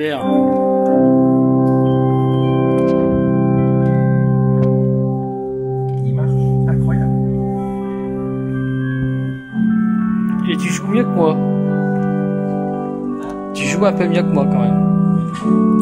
Super. marche incroyable. Et tu joues mieux que moi. Tu joues un peu mieux que moi quand même.